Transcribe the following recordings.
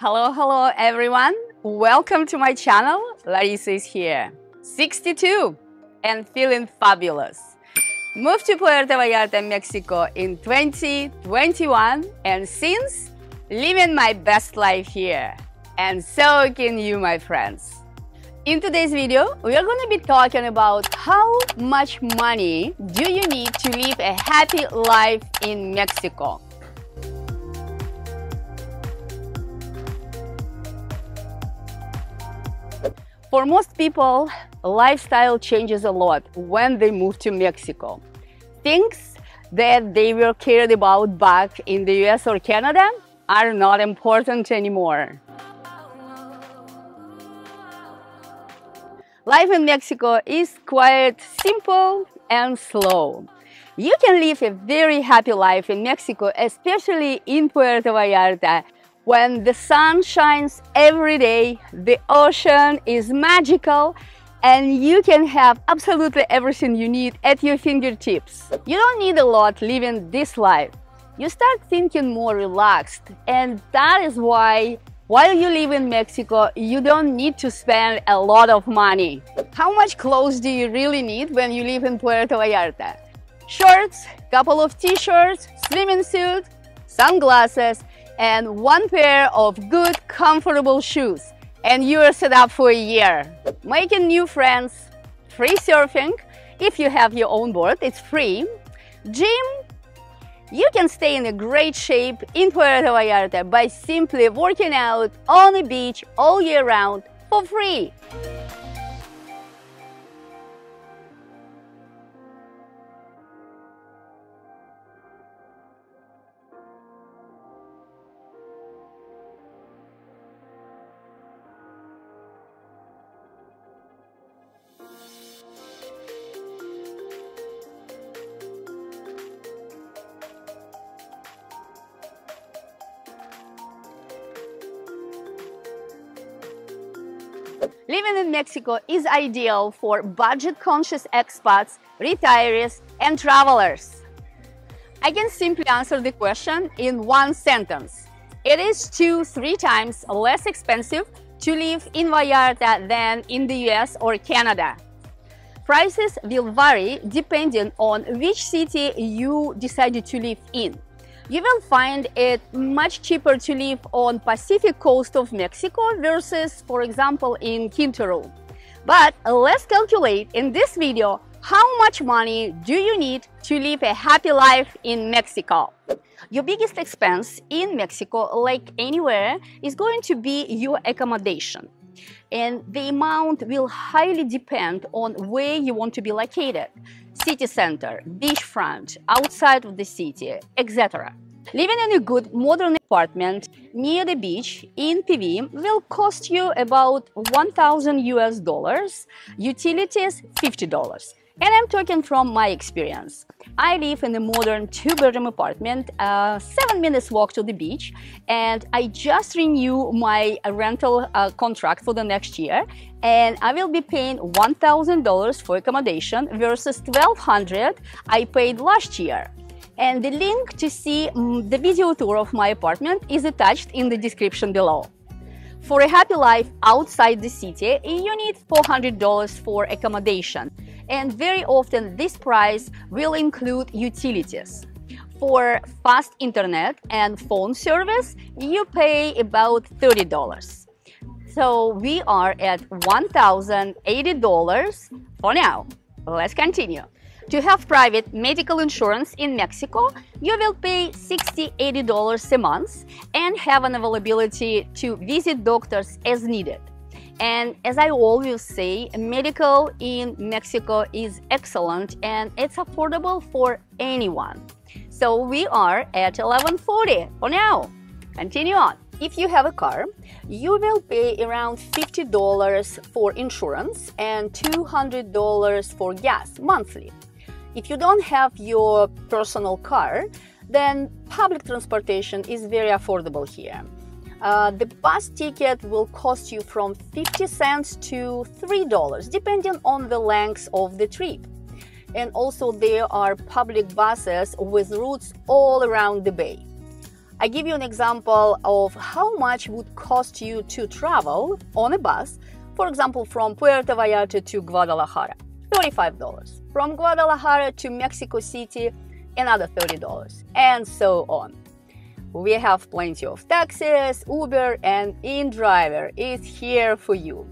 Hello, hello everyone. Welcome to my channel. Larissa is here. 62 and feeling fabulous. Moved to Puerto Vallarta, Mexico in 2021 and since living my best life here. And so can you, my friends. In today's video, we are going to be talking about how much money do you need to live a happy life in Mexico. For most people, lifestyle changes a lot when they move to Mexico. Things that they were cared about back in the US or Canada are not important anymore. Life in Mexico is quite simple and slow. You can live a very happy life in Mexico, especially in Puerto Vallarta, when the sun shines every day, the ocean is magical, and you can have absolutely everything you need at your fingertips. You don't need a lot living this life. You start thinking more relaxed, and that is why while you live in Mexico, you don't need to spend a lot of money. How much clothes do you really need when you live in Puerto Vallarta? Shorts, couple of t-shirts, swimming suit, sunglasses, and one pair of good, comfortable shoes. And you're set up for a year. Making new friends, free surfing, if you have your own board, it's free. Gym, you can stay in a great shape in Puerto Vallarta by simply working out on the beach all year round for free. Living in Mexico is ideal for budget-conscious expats, retirees, and travelers. I can simply answer the question in one sentence. It is two, three times less expensive to live in Vallarta than in the US or Canada. Prices will vary depending on which city you decided to live in you will find it much cheaper to live on Pacific coast of Mexico versus, for example, in Quintana Roo. But let's calculate in this video how much money do you need to live a happy life in Mexico? Your biggest expense in Mexico, like anywhere, is going to be your accommodation. And the amount will highly depend on where you want to be located city center, beachfront, outside of the city, etc. Living in a good modern apartment near the beach in PV will cost you about 1000 US dollars, utilities $50. And I'm talking from my experience. I live in a modern two-bedroom apartment, seven minutes walk to the beach, and I just renew my rental uh, contract for the next year, and I will be paying $1,000 for accommodation versus 1,200 I paid last year. And the link to see um, the video tour of my apartment is attached in the description below. For a happy life outside the city, you need $400 for accommodation and very often this price will include utilities. For fast internet and phone service, you pay about $30. So we are at $1,080 for now. Let's continue. To have private medical insurance in Mexico, you will pay $60 $80 a month and have an availability to visit doctors as needed. And as I always say, medical in Mexico is excellent and it's affordable for anyone. So we are at 1140 for now. Continue on. If you have a car, you will pay around $50 for insurance and $200 for gas monthly. If you don't have your personal car, then public transportation is very affordable here. Uh, the bus ticket will cost you from 50 cents to $3, depending on the length of the trip. And also, there are public buses with routes all around the bay. I give you an example of how much would cost you to travel on a bus, for example, from Puerto Vallarta to Guadalajara, $35. From Guadalajara to Mexico City, another $30, and so on. We have plenty of taxis, Uber, and InDriver is here for you.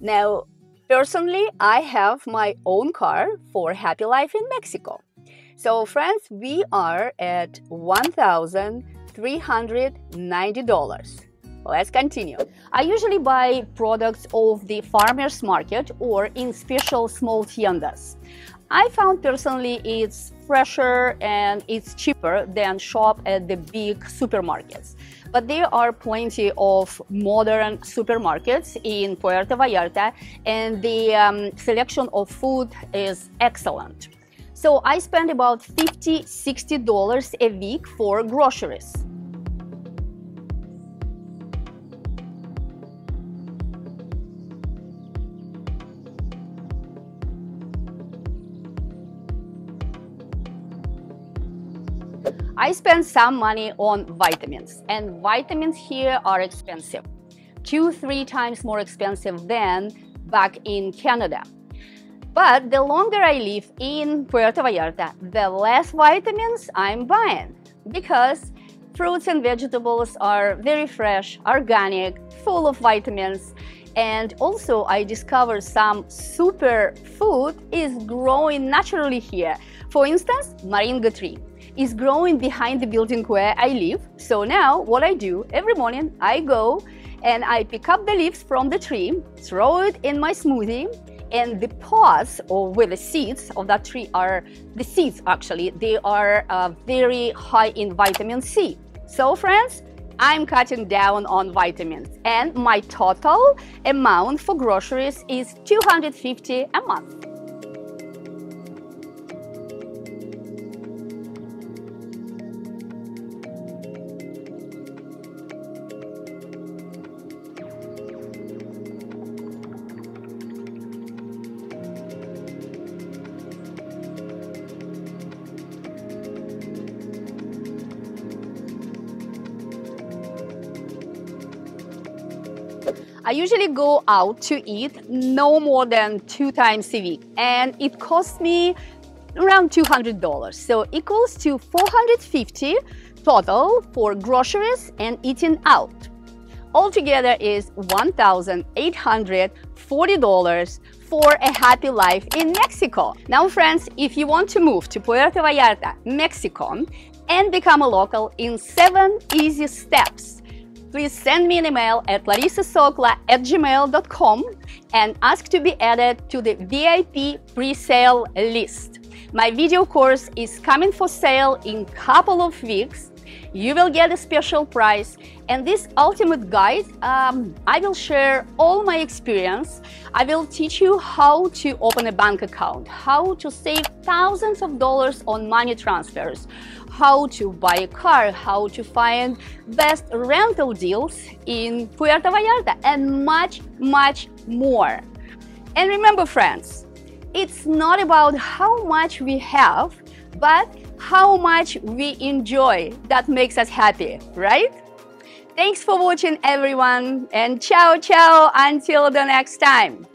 Now, personally, I have my own car for Happy Life in Mexico. So, friends, we are at $1,390. Let's continue. I usually buy products of the farmer's market or in special small tiendas. I found personally it's fresher and it's cheaper than shop at the big supermarkets. But there are plenty of modern supermarkets in Puerto Vallarta and the um, selection of food is excellent. So I spend about $50, $60 a week for groceries. I spend some money on vitamins, and vitamins here are expensive. Two, three times more expensive than back in Canada. But the longer I live in Puerto Vallarta, the less vitamins I'm buying because fruits and vegetables are very fresh, organic, full of vitamins. And also I discovered some super food is growing naturally here. For instance, moringa tree is growing behind the building where I live. So now what I do every morning, I go and I pick up the leaves from the tree, throw it in my smoothie, and the pods or where the seeds of that tree are, the seeds actually, they are uh, very high in vitamin C. So friends, I'm cutting down on vitamins and my total amount for groceries is 250 a month. I usually go out to eat no more than two times a week and it costs me around $200 so equals to 450 total for groceries and eating out. Altogether is $1,840 for a happy life in Mexico. Now friends, if you want to move to Puerto Vallarta, Mexico and become a local in seven easy steps, please send me an email at larissasokla at gmail.com and ask to be added to the VIP pre-sale list. My video course is coming for sale in couple of weeks. You will get a special price and this ultimate guide, um, I will share all my experience. I will teach you how to open a bank account, how to save thousands of dollars on money transfers, how to buy a car, how to find best rental deals in Puerto Vallarta, and much, much more. And remember, friends, it's not about how much we have, but how much we enjoy that makes us happy, right? Thanks for watching, everyone, and ciao, ciao, until the next time.